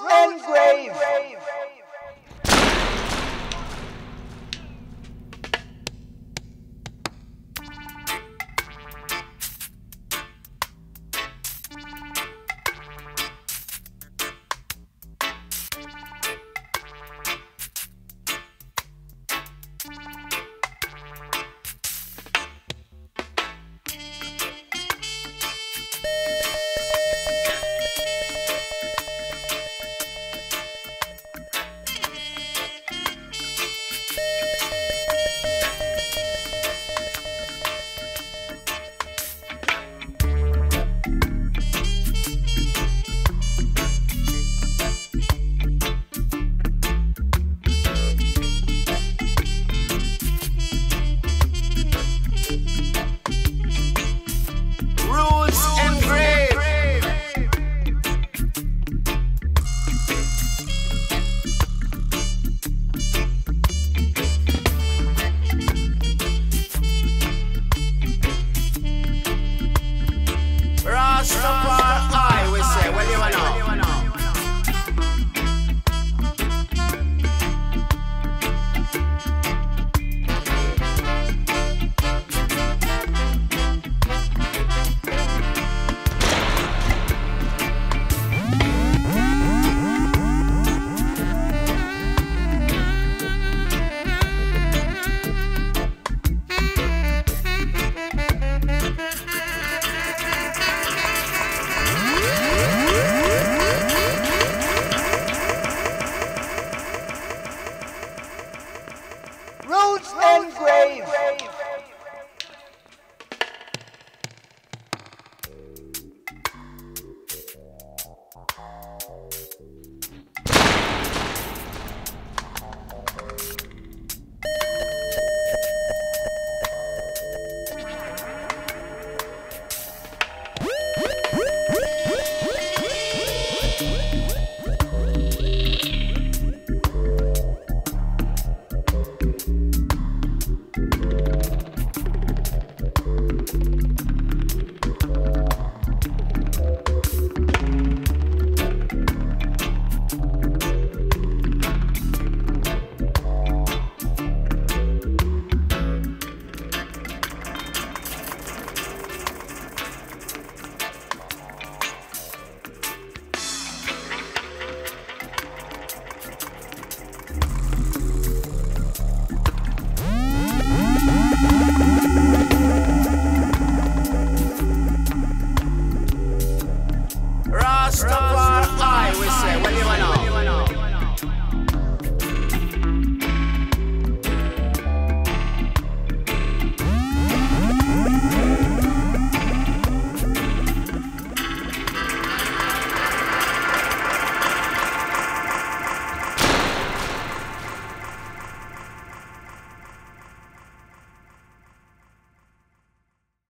Roots Engraved. and